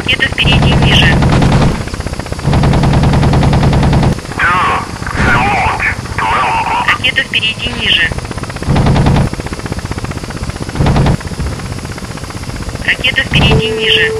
Ракета впереди ниже. Two, the launch, twelve. Ракета впереди ниже. Ракета впереди ниже.